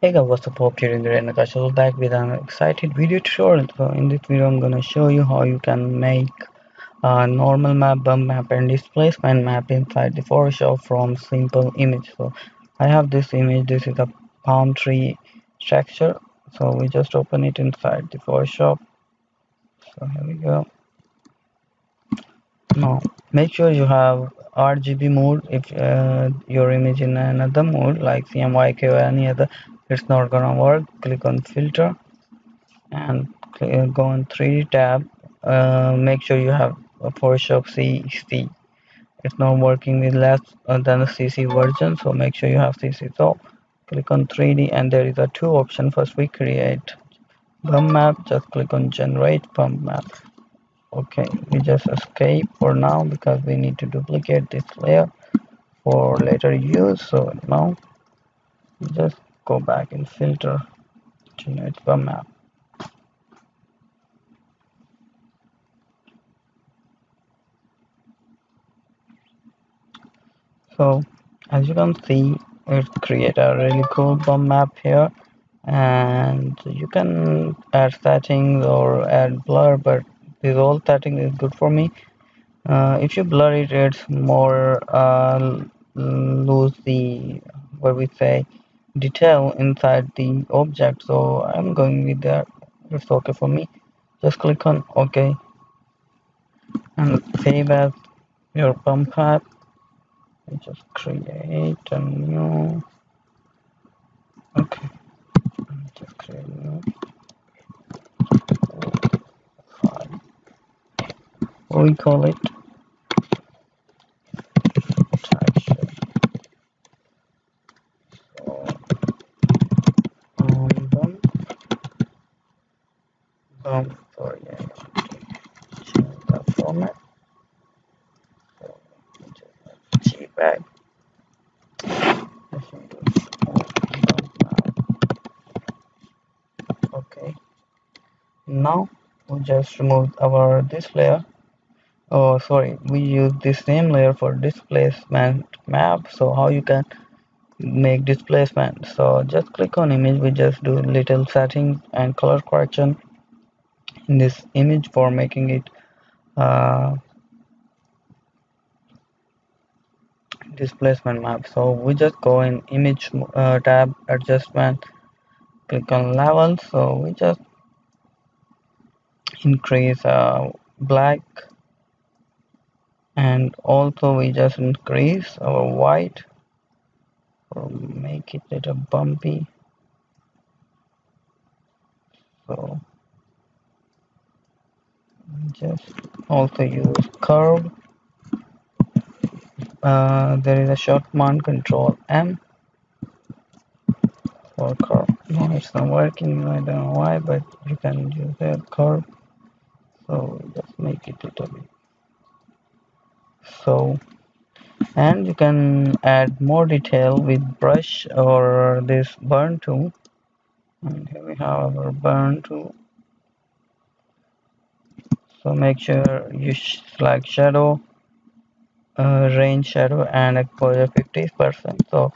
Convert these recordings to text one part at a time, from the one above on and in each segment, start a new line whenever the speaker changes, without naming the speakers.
Hey guys, what's up? Hope you're doing great. Naqash is back with an excited video tutorial. So in this video, I'm gonna show you how you can make a normal map, bump map, and displacement map inside the Photoshop from simple image. So I have this image. This is a palm tree texture. So we just open it inside the Photoshop. So here we go. Now make sure you have RGB mode if uh, your image in another mode like CMYK or any other it's not gonna work. Click on filter and uh, go on 3d tab. Uh, make sure you have a Photoshop CC it's not working with less uh, than the CC version so make sure you have CC so click on 3d and there is a two option. First we create bump map. Just click on generate bump map. Okay we just escape for now because we need to duplicate this layer for later use. So now just go back and filter generate bump map. So as you can see it create a really cool bump map here and you can add settings or add blur but this whole setting is good for me. Uh, if you blur it it's more uh, lose the what we say detail inside the object so I'm going with that it's okay for me. Just click on OK and save as your bump map just create a new okay just create a new file. We call it um sorry yeah, change the format so back okay now we just remove our this layer oh sorry we use this same layer for displacement map. So how you can make displacement? So just click on image. We just do little settings and color correction in this image for making it uh, displacement map. So we just go in image uh, tab adjustment click on level. So we just increase uh, black and also we just increase our white or make it a little bumpy. So just also use curve. Uh, there is a short command control M for curve. No it's not working I don't know why but you can use the curve so just make it little bit so and you can add more detail with brush or this burn tool. And here we have our burn tool. So make sure you select shadow uh, range shadow and exposure 50 percent. So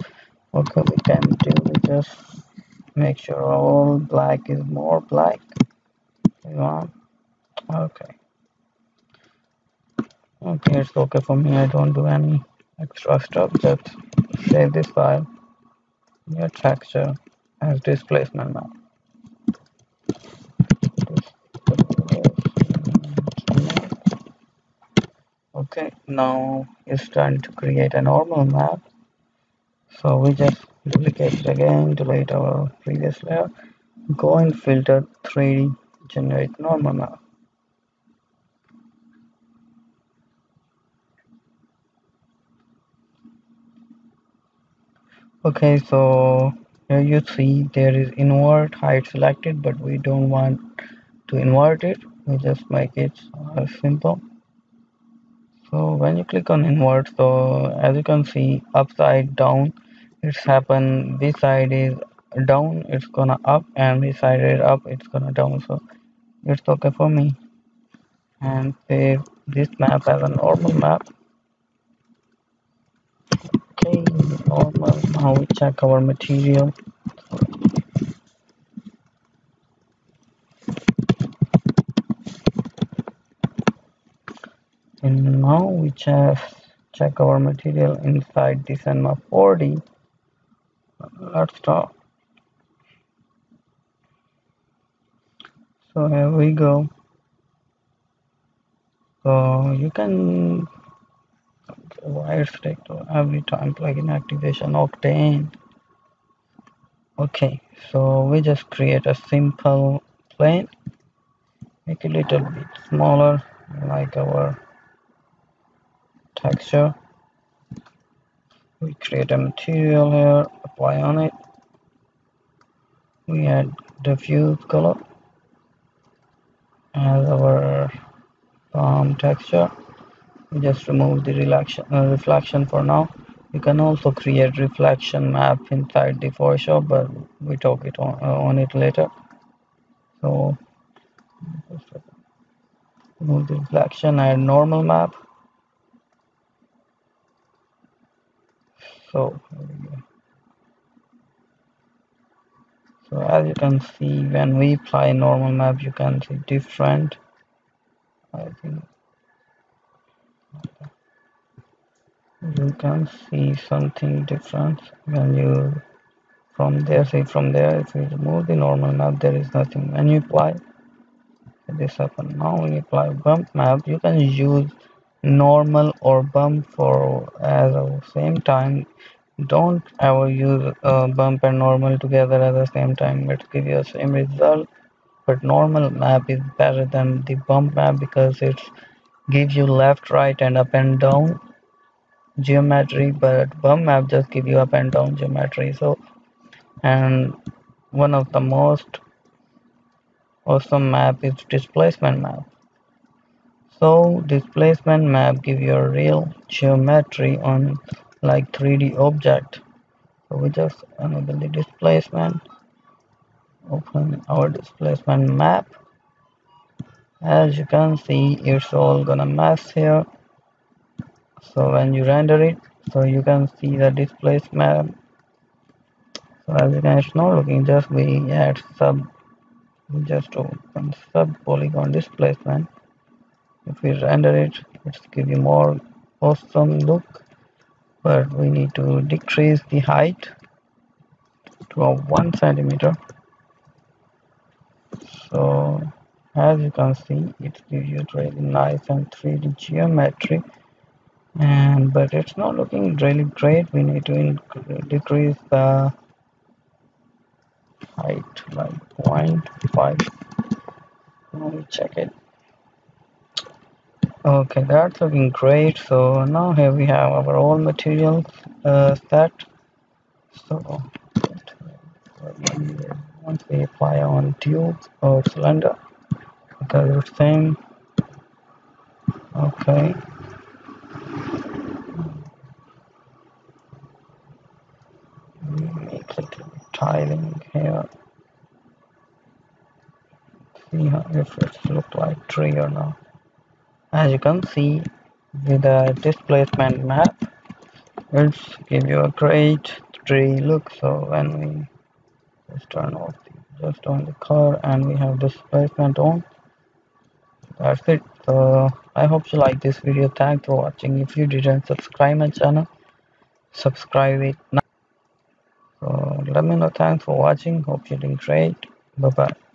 what we can do we just make sure all black is more black. You want okay. Okay it's okay for me. I don't do any extra stuff. Just save this file. Your texture as displacement map okay now it's time to create a normal map. So we just duplicate it again delete our previous layer go and filter 3d generate normal map okay so here you see there is invert height selected but we don't want to invert it. We just make it uh, simple. So when you click on invert so as you can see upside down it's happen this side is down it's gonna up and this side is up it's gonna down. So it's okay for me. And save this map as a normal map okay now we check our material and now we check check our material inside this Cinema 4d let's start. So here we go. So you can wire stick to every time plugin activation octane okay so we just create a simple plane. Make it a little bit smaller like our texture. We create a material here apply on it. We add diffuse color as our um, texture just remove the relaxation, uh, reflection for now. You can also create reflection map inside the Photoshop but we talk it on, uh, on it later. So remove the reflection and normal map. So so as you can see when we apply normal map you can see different. I think you can see something different when you from there see from there if you remove the normal map there is nothing. When you apply this happen now when you apply bump map you can use normal or bump for as the same time. Don't ever use uh, bump and normal together at the same time. It gives you the same result but normal map is better than the bump map because it gives you left right and up and down geometry but bump map just give you up and down geometry so and one of the most awesome map is displacement map. So displacement map give you a real geometry on like 3d object. So we just enable the displacement open our displacement map. As you can see it's all gonna mess here so when you render it so you can see the displacement. So as you can it's not looking just we add sub just open sub polygon displacement. If we render it it's give you more awesome look but we need to decrease the height to a one centimeter. So as you can see it gives you really nice and 3d geometry and but it's not looking really great. We need to decrease the height like 0.5 let me check it. Okay that's looking great. So now here we have our all materials uh, set. So once we apply on tube or cylinder because it's same. Okay tiling here. See if it's look like tree or not as you can see with the displacement map it's give you a great tree look. So when we just turn off just on the car and we have displacement on that's it. So i hope you like this video. Thanks for watching. If you didn't subscribe my channel subscribe it now let me know. Thanks for watching. Hope you're doing great. Bye bye